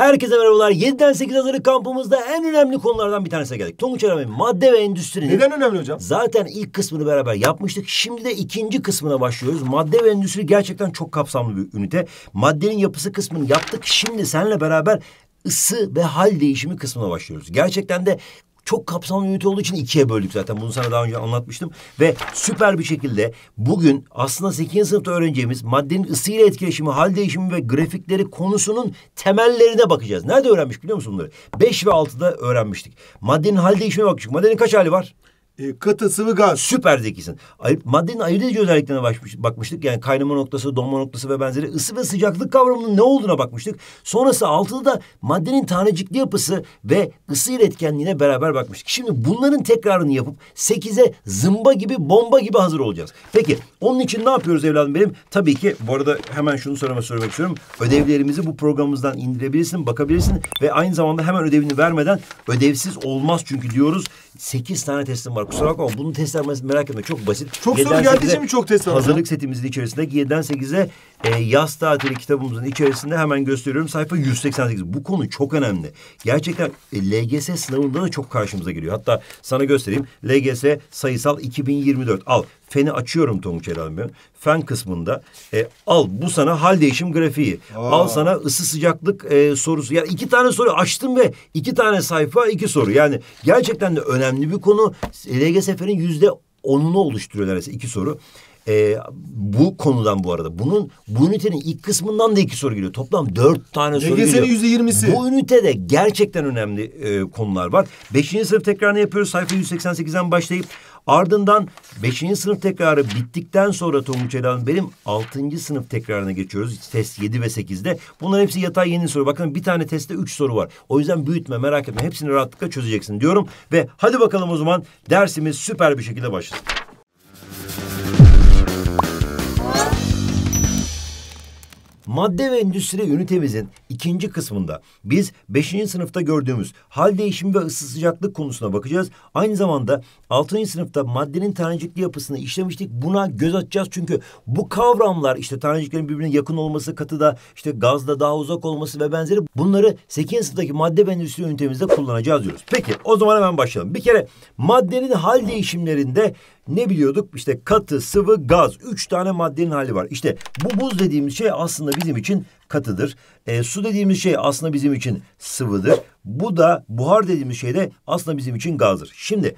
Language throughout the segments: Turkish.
Herkese merhabalar. 7'den 8 hazırlık kampımızda en önemli konulardan bir tanesine geldik. Tonguç Erami madde ve endüstrinin... Neden önemli hocam? Zaten ilk kısmını beraber yapmıştık. Şimdi de ikinci kısmına başlıyoruz. Madde ve endüstri gerçekten çok kapsamlı bir ünite. Maddenin yapısı kısmını yaptık. Şimdi seninle beraber ısı ve hal değişimi kısmına başlıyoruz. Gerçekten de çok kapsamlı ünite olduğu için ikiye böldük zaten. Bunu sana daha önce anlatmıştım. Ve süper bir şekilde bugün aslında 8. sınıfta öğreneceğimiz maddenin ısıyla etkileşimi, hal değişimi ve grafikleri konusunun temellerine bakacağız. Nerede öğrenmiş biliyor musun bunları? 5 ve 6'da öğrenmiştik. Maddenin hal değişimine bakmıştık. Maddenin kaç hali var? E, katı, sıvı, gaz. Süper zekisin. Ay- Maddenin edici özelliklerine bakmış- bakmıştık. Yani kaynama noktası, donma noktası ve benzeri ısı ve sıcaklık kavramının ne olduğuna bakmıştık. Sonrası altıda da maddenin tanecikli yapısı ve ısı ile etkenliğine beraber bakmıştık. Şimdi bunların tekrarını yapıp sekize zımba gibi, bomba gibi hazır olacağız. Peki onun için ne yapıyoruz evladım benim? Tabii ki bu arada hemen şunu sormak söylemek istiyorum. Ödevlerimizi bu programımızdan indirebilirsin, bakabilirsin ve aynı zamanda hemen ödevini vermeden ödevsiz olmaz çünkü diyoruz. Sekiz tane testim var. Kusura bakma bunun testler merak etme çok basit. Çok soru 7'den geldiği 8'e için mi çok test var? Hazırlık setimizin içerisinde 7'den 8'e e, yaz tatili kitabımızın içerisinde hemen gösteriyorum. Sayfa 188. Bu konu çok önemli. Gerçekten e, LGS sınavında da çok karşımıza geliyor. Hatta sana göstereyim. LGS sayısal 2024. Al. Feni açıyorum Tonguç Erhan. Fen kısmında e, al bu sana hal değişim grafiği. Al sana ısı sıcaklık e, sorusu. Yani iki tane soru açtım ve iki tane sayfa iki soru. Yani gerçekten de önemli bir konu. LGS Fen'in yüzde onunu oluşturuyor neredeyse iki soru. Ee, bu konudan bu arada. Bunun bu ünitenin ilk kısmından da iki soru geliyor. Toplam dört tane soru geliyor. yüzde yirmisi. Bu ünitede gerçekten önemli e, konular var. Beşinci sınıf tekrarını yapıyoruz. Sayfa 188'den başlayıp ardından beşinci sınıf tekrarı bittikten sonra Tonguç Elan benim altıncı sınıf tekrarına geçiyoruz. Test 7 ve 8'de. Bunların hepsi yatay yeni soru. Bakın bir tane testte üç soru var. O yüzden büyütme merak etme. Hepsini rahatlıkla çözeceksin diyorum. Ve hadi bakalım o zaman dersimiz süper bir şekilde başlasın. Madde ve endüstri ünitemizin ikinci kısmında biz beşinci sınıfta gördüğümüz hal değişimi ve ısı sıcaklık konusuna bakacağız. Aynı zamanda altıncı sınıfta maddenin tanecikli yapısını işlemiştik. Buna göz atacağız çünkü bu kavramlar işte taneciklerin birbirine yakın olması, katıda işte gazda daha uzak olması ve benzeri bunları 8. sınıftaki madde ve endüstri ünitemizde kullanacağız diyoruz. Peki o zaman hemen başlayalım. Bir kere maddenin hal değişimlerinde ne biliyorduk? İşte katı, sıvı, gaz. Üç tane maddenin hali var. İşte bu buz dediğimiz şey aslında bizim için katıdır. E, su dediğimiz şey aslında bizim için sıvıdır. Bu da buhar dediğimiz şey de aslında bizim için gazdır. Şimdi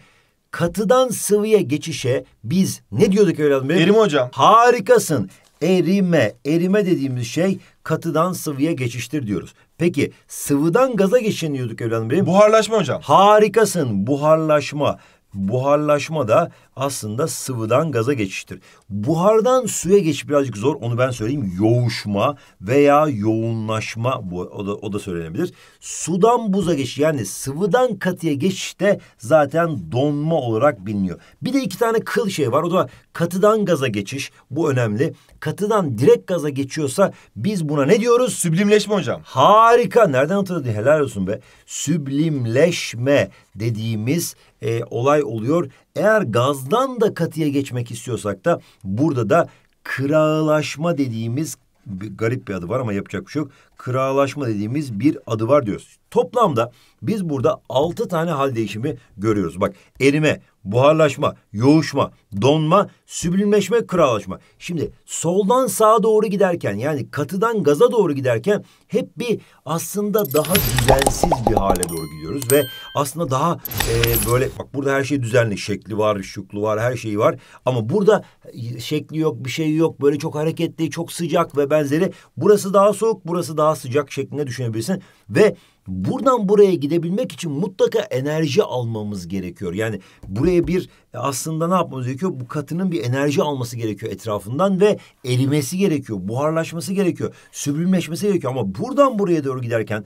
katıdan sıvıya geçişe biz ne diyorduk evladım benim? Erime hocam. Harikasın. Erime. Erime dediğimiz şey katıdan sıvıya geçiştir diyoruz. Peki sıvıdan gaza geçişe diyorduk evladım benim? Buharlaşma hocam. Harikasın. Buharlaşma. Buharlaşma da aslında sıvıdan gaza geçiştir. Buhardan suya geçiş birazcık zor. Onu ben söyleyeyim. Yoğuşma veya yoğunlaşma bu o da, o da söylenebilir. Sudan buza geçiş yani sıvıdan katıya geçiş de zaten donma olarak biliniyor. Bir de iki tane kıl şey var. O da katıdan gaza geçiş. Bu önemli. Katıdan direkt gaza geçiyorsa biz buna ne diyoruz? Süblimleşme hocam. Harika. Nereden hatırladın? Helal olsun be. Süblimleşme dediğimiz e, olay oluyor. Eğer gazdan da katıya geçmek istiyorsak da burada da kırağılaşma dediğimiz bir garip bir adı var ama yapacak bir şey yok. Kırağılaşma dediğimiz bir adı var diyoruz. Toplamda biz burada altı tane hal değişimi görüyoruz. Bak erime, buharlaşma, yoğuşma, donma, süblimleşme, kırağılaşma. Şimdi soldan sağa doğru giderken yani katıdan gaza doğru giderken hep bir aslında daha düzensiz bir hale doğru gidiyoruz ve aslında daha e, böyle bak burada her şey düzenli şekli var, şuklu var, her şeyi var ama burada e, şekli yok, bir şey yok. Böyle çok hareketli, çok sıcak ve benzeri. Burası daha soğuk, burası daha sıcak şeklinde düşünebilirsin ve buradan buraya gidebilmek için mutlaka enerji almamız gerekiyor. Yani buraya bir e, aslında ne yapmamız gerekiyor? Bu katının bir enerji alması gerekiyor etrafından ve erimesi gerekiyor, buharlaşması gerekiyor, süblimleşmesi gerekiyor. Ama buradan buraya doğru giderken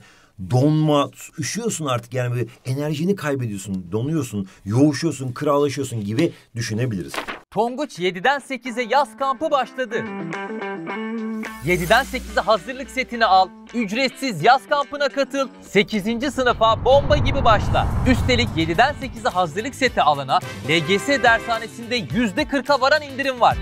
donma, üşüyorsun artık yani enerjini kaybediyorsun, donuyorsun, yoğuşuyorsun, kırağlaşıyorsun gibi düşünebiliriz. Tonguç 7'den 8'e yaz kampı başladı. 7'den 8'e hazırlık setini al, ücretsiz yaz kampına katıl, 8. sınıfa bomba gibi başla. Üstelik 7'den 8'e hazırlık seti alana LGS dershanesinde %40'a varan indirim var.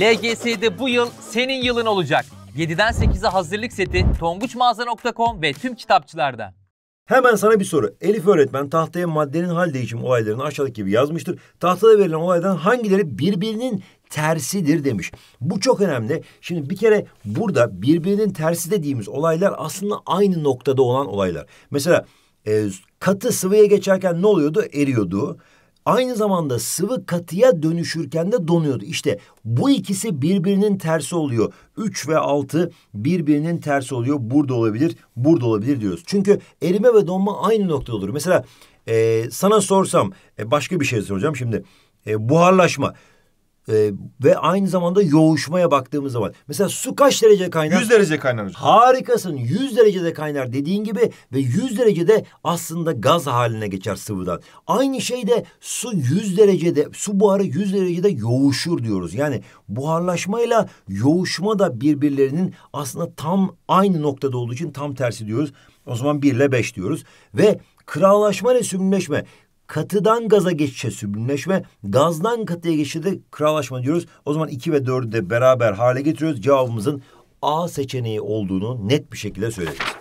LGS'de bu yıl senin yılın olacak. 7'den 8'e hazırlık seti tonguçmağaza.com ve tüm kitapçılarda. Hemen sana bir soru. Elif öğretmen tahtaya maddenin hal değişim olaylarını aşağıdaki gibi yazmıştır. Tahtada verilen olaylardan hangileri birbirinin tersidir demiş. Bu çok önemli. Şimdi bir kere burada birbirinin tersi dediğimiz olaylar aslında aynı noktada olan olaylar. Mesela e, katı sıvıya geçerken ne oluyordu? Eriyordu. Aynı zamanda sıvı katıya dönüşürken de donuyordu. İşte bu ikisi birbirinin tersi oluyor. 3 ve 6 birbirinin tersi oluyor. Burada olabilir, burada olabilir diyoruz. Çünkü erime ve donma aynı noktada olur. Mesela e, sana sorsam e, başka bir şey soracağım şimdi. E, buharlaşma. Ee, ve aynı zamanda yoğuşmaya baktığımız zaman. Mesela su kaç derece kaynar? 100 derece kaynar hocam. Harikasın. 100 derecede kaynar dediğin gibi ve 100 derecede aslında gaz haline geçer sıvıdan. Aynı şeyde su 100 derecede, su buharı 100 derecede yoğuşur diyoruz. Yani buharlaşmayla yoğuşma da birbirlerinin aslında tam aynı noktada olduğu için tam tersi diyoruz. O zaman 1 ile 5 diyoruz. Ve krallaşma ile sümleşme katıdan gaza geçişe süblimleşme, gazdan katıya geçişe de krallaşma diyoruz. O zaman iki ve 4'ü de beraber hale getiriyoruz. Cevabımızın A seçeneği olduğunu net bir şekilde söyleyeceğiz.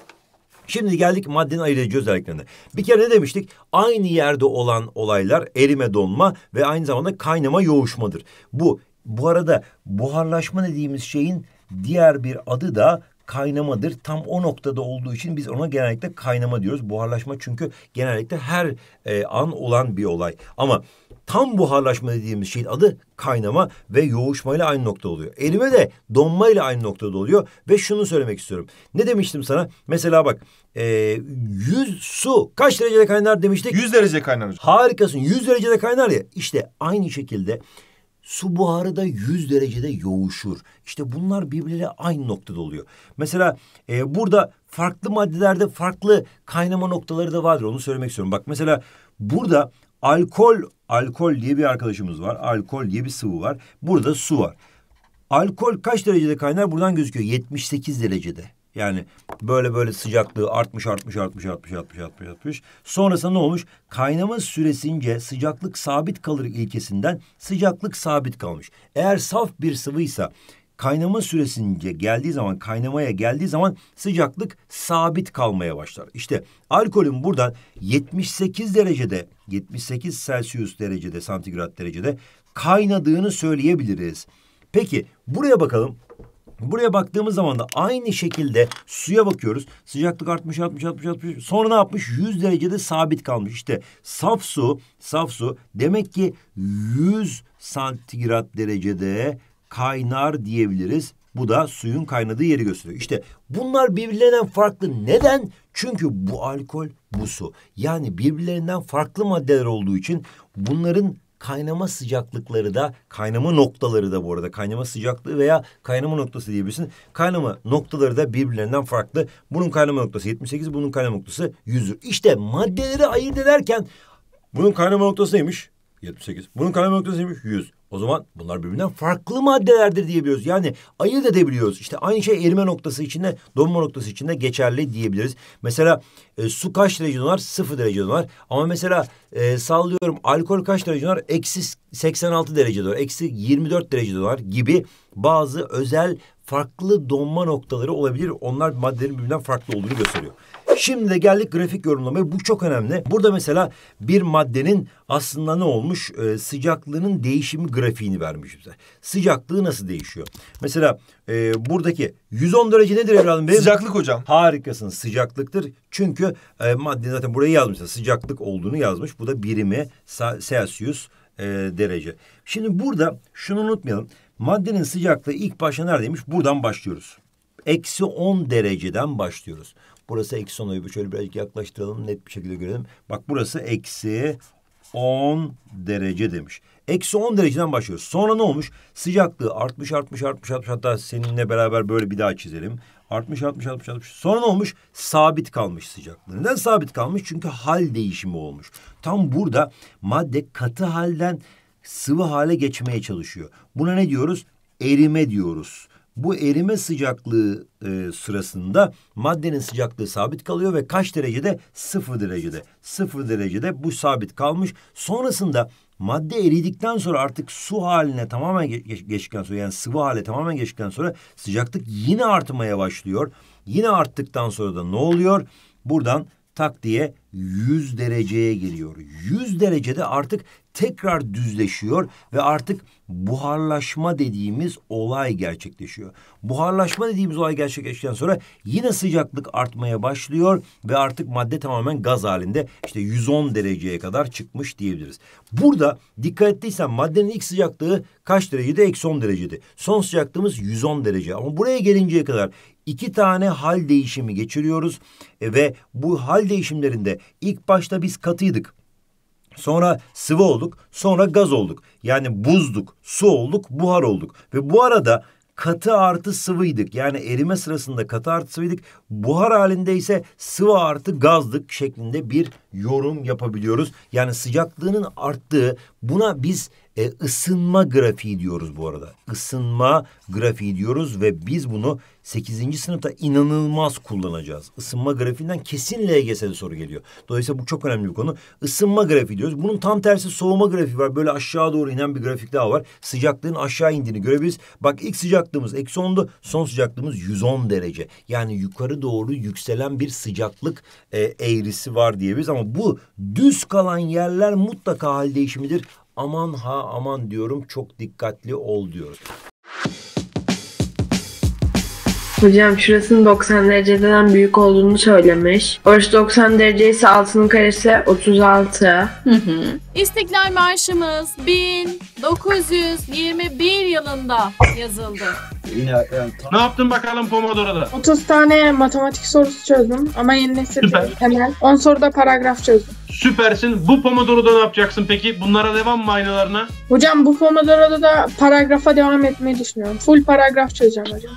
Şimdi geldik maddenin ayırıcı özelliklerine. Bir kere ne demiştik? Aynı yerde olan olaylar erime donma ve aynı zamanda kaynama yoğuşmadır. Bu bu arada buharlaşma dediğimiz şeyin diğer bir adı da kaynamadır. Tam o noktada olduğu için biz ona genellikle kaynama diyoruz. Buharlaşma çünkü genellikle her e, an olan bir olay. Ama tam buharlaşma dediğimiz şeyin adı kaynama ve yoğuşmayla aynı nokta oluyor. Erime de donmayla aynı noktada oluyor ve şunu söylemek istiyorum. Ne demiştim sana? Mesela bak e, 100 su kaç derecede kaynar demiştik? 100 derece kaynar hocam. Harikasın 100 derecede kaynar ya. İşte aynı şekilde su buharı da 100 derecede yoğuşur. İşte bunlar birbirleriyle aynı noktada oluyor. Mesela e, burada farklı maddelerde farklı kaynama noktaları da vardır. Onu söylemek istiyorum. Bak mesela burada alkol, alkol diye bir arkadaşımız var. Alkol diye bir sıvı var. Burada su var. Alkol kaç derecede kaynar? Buradan gözüküyor. 78 derecede. Yani böyle böyle sıcaklığı artmış artmış artmış artmış artmış artmış artmış. Sonrasında ne olmuş? Kaynama süresince sıcaklık sabit kalır ilkesinden sıcaklık sabit kalmış. Eğer saf bir sıvıysa kaynama süresince geldiği zaman kaynamaya geldiği zaman sıcaklık sabit kalmaya başlar. İşte alkolün buradan 78 derecede 78 Celsius derecede santigrat derecede kaynadığını söyleyebiliriz. Peki buraya bakalım. Buraya baktığımız zaman da aynı şekilde suya bakıyoruz. Sıcaklık artmış, artmış, artmış, artmış. Sonra ne yapmış? 100 derecede sabit kalmış. İşte saf su, saf su demek ki 100 santigrat derecede kaynar diyebiliriz. Bu da suyun kaynadığı yeri gösteriyor. İşte bunlar birbirlerinden farklı. Neden? Çünkü bu alkol, bu su. Yani birbirlerinden farklı maddeler olduğu için bunların kaynama sıcaklıkları da kaynama noktaları da bu arada kaynama sıcaklığı veya kaynama noktası diyebilirsin. Kaynama noktaları da birbirlerinden farklı. Bunun kaynama noktası 78, bunun kaynama noktası 100. İşte maddeleri ayırt ederken bunun kaynama noktası neymiş? 78. Bunun kaynama noktası neymiş? 100. O zaman bunlar birbirinden farklı maddelerdir diyebiliyoruz. Yani ayırt edebiliyoruz. İşte aynı şey erime noktası içinde, donma noktası içinde geçerli diyebiliriz. Mesela e, su kaç derece donar? Sıfır derece donar. Ama mesela e, sallıyorum alkol kaç derece donar? Eksi 86 derece donar. Eksi 24 derece donar gibi bazı özel farklı donma noktaları olabilir. Onlar maddelerin birbirinden farklı olduğunu gösteriyor. Şimdi de geldik grafik yorumlamaya. Bu çok önemli. Burada mesela bir maddenin aslında ne olmuş? Ee, sıcaklığının değişimi grafiğini vermiş bize. Sıcaklığı nasıl değişiyor? Mesela e, buradaki 110 derece nedir evladım benim? Sıcaklık hocam. Harikasın sıcaklıktır. Çünkü e, madde zaten buraya yazmış. Sıcaklık olduğunu yazmış. Bu da birimi Celsius e, derece. Şimdi burada şunu unutmayalım. Maddenin sıcaklığı ilk başta neredeymiş? Buradan başlıyoruz. Eksi 10 dereceden başlıyoruz. Burası eksi 10 şöyle birazcık yaklaştıralım net bir şekilde görelim. Bak burası eksi 10 derece demiş. Eksi 10 dereceden başlıyoruz. Sonra ne olmuş? Sıcaklığı artmış, artmış, artmış, artmış. Hatta seninle beraber böyle bir daha çizelim. Artmış, artmış, artmış, artmış. Sonra ne olmuş? Sabit kalmış sıcaklığı. Neden sabit kalmış? Çünkü hal değişimi olmuş. Tam burada madde katı halden sıvı hale geçmeye çalışıyor. Buna ne diyoruz? Erime diyoruz. Bu erime sıcaklığı e, sırasında maddenin sıcaklığı sabit kalıyor ve kaç derecede? Sıfır derecede. Sıfır derecede bu sabit kalmış. Sonrasında madde eridikten sonra artık su haline tamamen ge- geç- geçtikten sonra yani sıvı hale tamamen geçtikten sonra sıcaklık yine artmaya başlıyor. Yine arttıktan sonra da ne oluyor? Buradan tak diye 100 dereceye geliyor. 100 derecede artık tekrar düzleşiyor ve artık buharlaşma dediğimiz olay gerçekleşiyor. Buharlaşma dediğimiz olay gerçekleştikten sonra yine sıcaklık artmaya başlıyor ve artık madde tamamen gaz halinde işte 110 dereceye kadar çıkmış diyebiliriz. Burada dikkat ettiysen maddenin ilk sıcaklığı kaç derecede? Eksi 10 derecede. Son sıcaklığımız 110 derece. Ama buraya gelinceye kadar iki tane hal değişimi geçiriyoruz E, ve bu hal değişimlerinde ilk başta biz katıydık. Sonra sıvı olduk, sonra gaz olduk. Yani buzduk, su olduk, buhar olduk. Ve bu arada katı artı sıvıydık. Yani erime sırasında katı artı sıvıydık. Buhar halinde ise sıvı artı gazdık şeklinde bir yorum yapabiliyoruz. Yani sıcaklığının arttığı buna biz e, ısınma grafiği diyoruz bu arada. Isınma grafiği diyoruz ve biz bunu 8. sınıfta inanılmaz kullanacağız. Isınma grafiğinden kesin LGS'de soru geliyor. Dolayısıyla bu çok önemli bir konu. Isınma grafiği diyoruz. Bunun tam tersi soğuma grafiği var. Böyle aşağı doğru inen bir grafik daha var. Sıcaklığın aşağı indiğini görebiliriz. Bak ilk sıcaklığımız eksi 10'du. Son sıcaklığımız 110 derece. Yani yukarı doğru yükselen bir sıcaklık e, eğrisi var diyebiliriz. Ama bu düz kalan yerler mutlaka hal değişimidir. Aman ha aman diyorum çok dikkatli ol diyoruz. Hocam şurasının 90 dereceden büyük olduğunu söylemiş. Orası 90 derece ise altının karesi 36. Hı hı. İstiklal Marşımız 1921 yılında yazıldı. Ne yaptın bakalım Pomodoro'da? 30 tane matematik sorusu çözdüm ama yeni nesil Süper. değil, temel. 10 soruda paragraf çözdüm. Süpersin. Bu Pomodoro'da ne yapacaksın peki? Bunlara devam mı aynalarına? Hocam bu Pomodoro'da da paragrafa devam etmeyi düşünüyorum. Full paragraf çözeceğim hocam.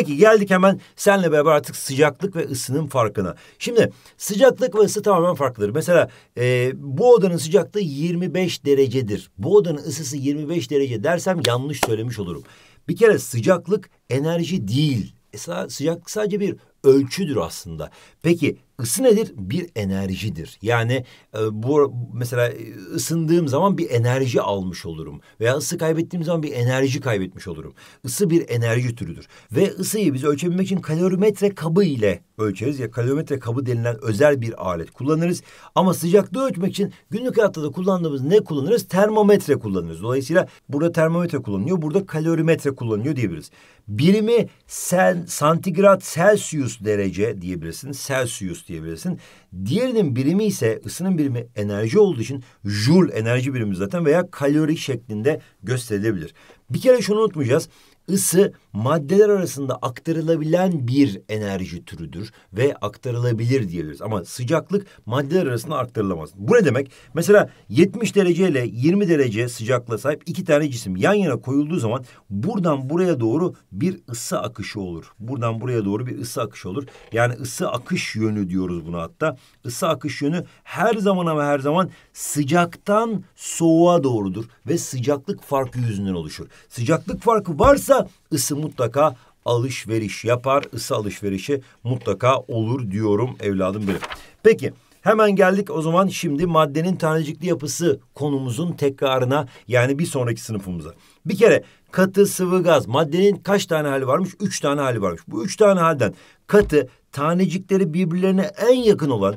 Peki geldik hemen senle beraber artık sıcaklık ve ısının farkına. Şimdi sıcaklık ve ısı tamamen farklıdır. Mesela e, bu odanın sıcaklığı 25 derecedir. Bu odanın ısısı 25 derece dersem yanlış söylemiş olurum. Bir kere sıcaklık enerji değil. E, sıcaklık sadece bir ölçüdür aslında. Peki ısı nedir? Bir enerjidir. Yani e, bu mesela e, ısındığım zaman bir enerji almış olurum. Veya ısı kaybettiğim zaman bir enerji kaybetmiş olurum. Isı bir enerji türüdür. Ve ısıyı biz ölçebilmek için kalorimetre kabı ile ölçeriz. Ya kalorimetre kabı denilen özel bir alet kullanırız. Ama sıcaklığı ölçmek için günlük hayatta da kullandığımız ne kullanırız? Termometre kullanırız. Dolayısıyla burada termometre kullanılıyor. Burada kalorimetre kullanılıyor diyebiliriz. Birimi sen, santigrat Celsius derece diyebilirsin. Celsius diyebilirsin. Diğerinin birimi ise ısının birimi enerji olduğu için joule enerji birimi zaten veya kalori şeklinde gösterilebilir. Bir kere şunu unutmayacağız. Isı maddeler arasında aktarılabilen bir enerji türüdür ve aktarılabilir diyebiliriz. Ama sıcaklık maddeler arasında aktarılamaz. Bu ne demek? Mesela 70 derece ile 20 derece sıcaklığa sahip iki tane cisim yan yana koyulduğu zaman buradan buraya doğru bir ısı akışı olur. Buradan buraya doğru bir ısı akışı olur. Yani ısı akış yönü diyoruz buna hatta. Isı akış yönü her zaman ama her zaman sıcaktan soğuğa doğrudur ve sıcaklık farkı yüzünden oluşur. Sıcaklık farkı varsa ısı mutlaka alışveriş yapar. Isı alışverişi mutlaka olur diyorum evladım benim. Peki hemen geldik o zaman şimdi maddenin tanecikli yapısı konumuzun tekrarına yani bir sonraki sınıfımıza. Bir kere katı, sıvı, gaz maddenin kaç tane hali varmış? Üç tane hali varmış. Bu üç tane halden katı tanecikleri birbirlerine en yakın olan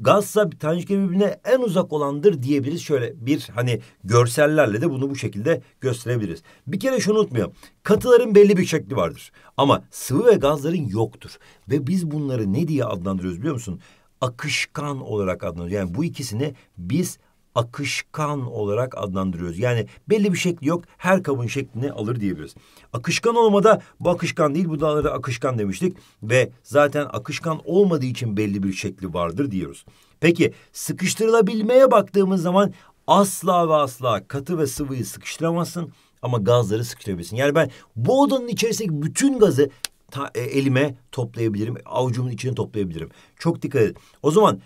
gazsa tanecikleri birbirine en uzak olandır diyebiliriz. Şöyle bir hani görsellerle de bunu bu şekilde gösterebiliriz. Bir kere şunu unutmayalım. Katıların belli bir şekli vardır. Ama sıvı ve gazların yoktur. Ve biz bunları ne diye adlandırıyoruz biliyor musun? Akışkan olarak adlandırıyoruz. Yani bu ikisini biz akışkan olarak adlandırıyoruz. Yani belli bir şekli yok. Her kabın şeklini alır diyebiliriz. Akışkan olmada bu akışkan değil bu dağlara akışkan demiştik. Ve zaten akışkan olmadığı için belli bir şekli vardır diyoruz. Peki sıkıştırılabilmeye baktığımız zaman asla ve asla katı ve sıvıyı sıkıştıramazsın. Ama gazları sıkıştırabilirsin. Yani ben bu odanın içerisindeki bütün gazı ta- e, elime toplayabilirim. Avucumun içine toplayabilirim. Çok dikkat edin. O zaman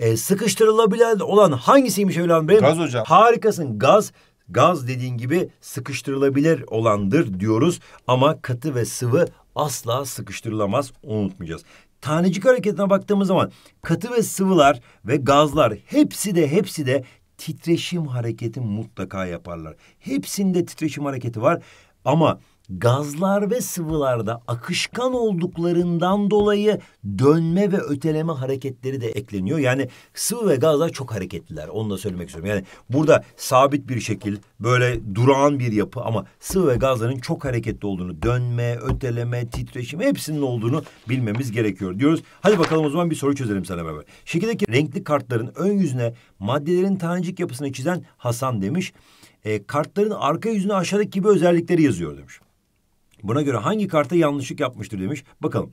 e, sıkıştırılabilen olan hangisiymiş evladım benim? Gaz hocam. Harikasın. Gaz Gaz dediğin gibi sıkıştırılabilir olandır diyoruz ama katı ve sıvı asla sıkıştırılamaz unutmayacağız. Tanecik hareketine baktığımız zaman katı ve sıvılar ve gazlar hepsi de hepsi de titreşim hareketi mutlaka yaparlar. Hepsinde titreşim hareketi var ama gazlar ve sıvılarda akışkan olduklarından dolayı dönme ve öteleme hareketleri de ekleniyor. Yani sıvı ve gazlar çok hareketliler. Onu da söylemek istiyorum. Yani burada sabit bir şekil, böyle durağan bir yapı ama sıvı ve gazların çok hareketli olduğunu, dönme, öteleme, titreşim hepsinin olduğunu bilmemiz gerekiyor diyoruz. Hadi bakalım o zaman bir soru çözelim sana beraber. Şekildeki renkli kartların ön yüzüne maddelerin tanecik yapısını çizen Hasan demiş. E, kartların arka yüzüne aşağıdaki gibi özellikleri yazıyor demiş. Buna göre hangi karta yanlışlık yapmıştır demiş. Bakalım.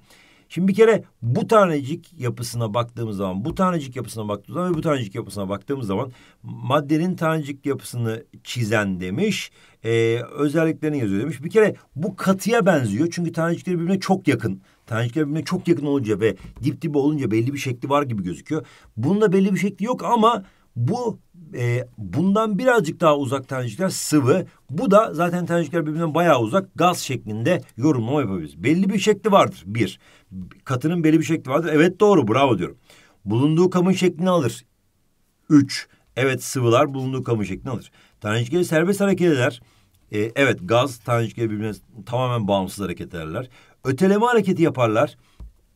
Şimdi bir kere bu tanecik yapısına baktığımız zaman, bu tanecik yapısına baktığımız zaman ve bu tanecik yapısına baktığımız zaman maddenin tanecik yapısını çizen demiş, e, özelliklerini yazıyor demiş. Bir kere bu katıya benziyor çünkü tanecikleri birbirine çok yakın. Tanecikler birbirine çok yakın olunca ve dip dibe olunca belli bir şekli var gibi gözüküyor. Bunun da belli bir şekli yok ama bu e, bundan birazcık daha uzak tanecikler sıvı. Bu da zaten tanecikler birbirinden bayağı uzak gaz şeklinde yorumlama yapabiliriz. Belli bir şekli vardır. Bir, katının belli bir şekli vardır. Evet doğru bravo diyorum. Bulunduğu kabın şeklini alır. Üç, evet sıvılar bulunduğu kabın şeklini alır. Tanecikleri serbest hareket eder. E, evet gaz tanecikleri birbirine tamamen bağımsız hareket ederler. Öteleme hareketi yaparlar.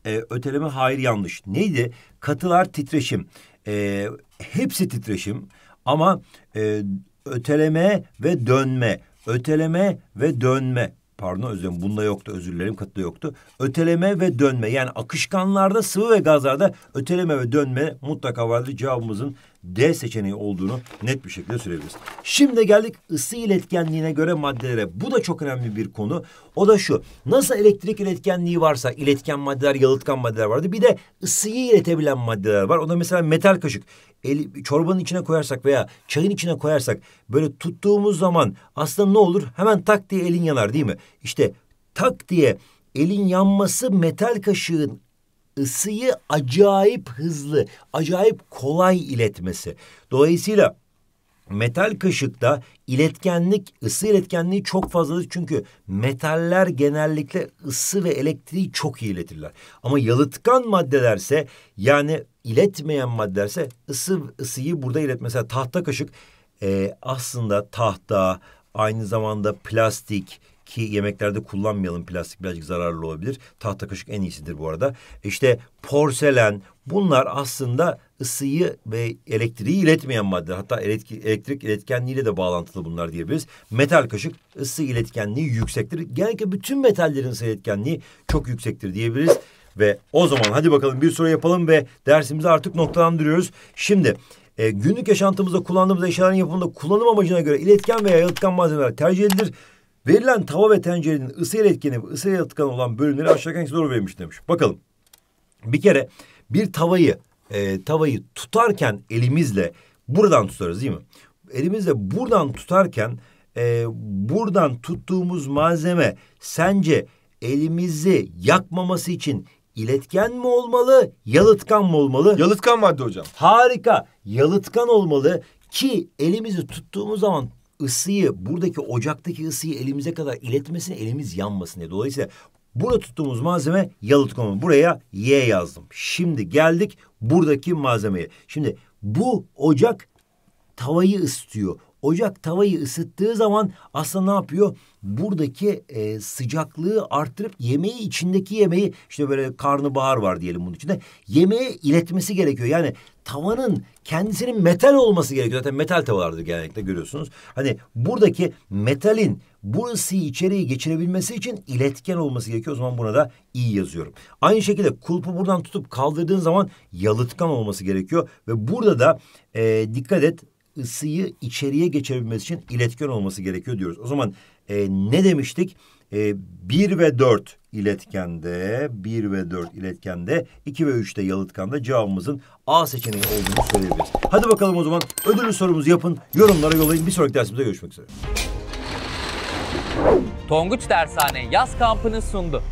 E, öteleme hayır yanlış. Neydi? Katılar titreşim. E, hepsi titreşim ama e, öteleme ve dönme, öteleme ve dönme. Pardon dilerim bunda yoktu özür dilerim katıda yoktu. Öteleme ve dönme yani akışkanlarda sıvı ve gazlarda öteleme ve dönme mutlaka vardır. Cevabımızın D seçeneği olduğunu net bir şekilde söyleyebiliriz. Şimdi geldik ısı iletkenliğine göre maddelere. Bu da çok önemli bir konu. O da şu. Nasıl elektrik iletkenliği varsa iletken maddeler, yalıtkan maddeler vardı. Bir de ısıyı iletebilen maddeler var. O da mesela metal kaşık. El, çorbanın içine koyarsak veya çayın içine koyarsak böyle tuttuğumuz zaman aslında ne olur? Hemen tak diye elin yanar değil mi? İşte tak diye elin yanması metal kaşığın ısıyı acayip hızlı, acayip kolay iletmesi. Dolayısıyla metal kaşıkta iletkenlik, ısı iletkenliği çok fazladır. Çünkü metaller genellikle ısı ve elektriği çok iyi iletirler. Ama yalıtkan maddelerse yani iletmeyen maddelerse ısı ısıyı burada ilet. Mesela tahta kaşık e, aslında tahta, aynı zamanda plastik, ki yemeklerde kullanmayalım plastik birazcık zararlı olabilir. Tahta kaşık en iyisidir bu arada. İşte porselen bunlar aslında ısıyı ve elektriği iletmeyen maddeler. Hatta elektrik iletkenliğiyle de bağlantılı bunlar diyebiliriz. Metal kaşık ısı iletkenliği yüksektir. Genellikle bütün metallerin ısı iletkenliği çok yüksektir diyebiliriz. Ve o zaman hadi bakalım bir soru yapalım ve dersimizi artık noktalandırıyoruz. Şimdi e, günlük yaşantımızda kullandığımız eşyaların yapımında kullanım amacına göre iletken veya yalıtkan malzemeler tercih edilir. Verilen tava ve tencerenin ısı iletkeni ve ısı yalıtkanı olan bölümleri aşağıdaki hangisi doğru verilmiş demiş. Bakalım. Bir kere bir tavayı e, tavayı tutarken elimizle buradan tutarız değil mi? Elimizle buradan tutarken e, buradan tuttuğumuz malzeme sence elimizi yakmaması için iletken mi olmalı, yalıtkan mı olmalı? Yalıtkan madde hocam. Harika. Yalıtkan olmalı ki elimizi tuttuğumuz zaman ısıyı, buradaki ocaktaki ısıyı elimize kadar iletmesin, elimiz yanmasın diye. Dolayısıyla burada tuttuğumuz malzeme yalıtkan. Buraya Y yazdım. Şimdi geldik buradaki malzemeye. Şimdi bu ocak tavayı ısıtıyor. Ocak tavayı ısıttığı zaman aslında ne yapıyor? Buradaki e, sıcaklığı arttırıp yemeği içindeki yemeği işte böyle karnabahar var diyelim bunun içinde. Yemeğe iletmesi gerekiyor. Yani tavanın kendisinin metal olması gerekiyor. Zaten metal tavalardır genellikle görüyorsunuz. Hani buradaki metalin bu ısıyı içeriye geçirebilmesi için iletken olması gerekiyor. O zaman buna da iyi yazıyorum. Aynı şekilde kulpu buradan tutup kaldırdığın zaman yalıtkan olması gerekiyor. Ve burada da e, dikkat et ısıyı içeriye geçirebilmesi için iletken olması gerekiyor diyoruz. O zaman e, ne demiştik? E, 1 ve 4 iletkende, 1 ve 4 iletkende, 2 ve 3 de yalıtkanda cevabımızın A seçeneği olduğunu söyleyebiliriz. Hadi bakalım o zaman ödüllü sorumuzu yapın, yorumlara yollayın. Bir sonraki dersimizde görüşmek üzere. Tonguç Dershane yaz kampını sundu.